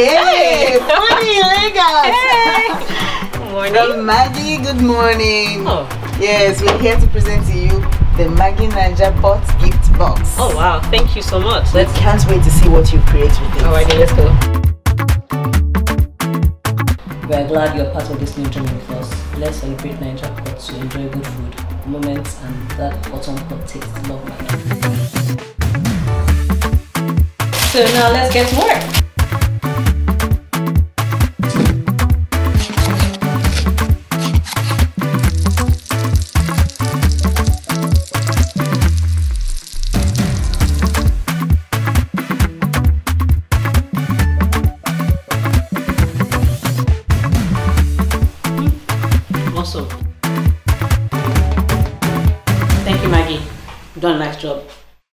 Hey, eh, morning, Lagos. Hey. Good morning. The Maggi, good morning. Oh. Yes, we're here to present to you the Maggi Naija Pot gift box. Oh wow, thank you so much. We Let's can't wait to see what you create with it. Alrighty, let's go. We are glad you're part of this new journey with us. Let's celebrate Naija Pot to enjoy good food, moments, and that autumn hot taste love life. So now let's get to work. also. Thank you, Maggi. You've done a nice job.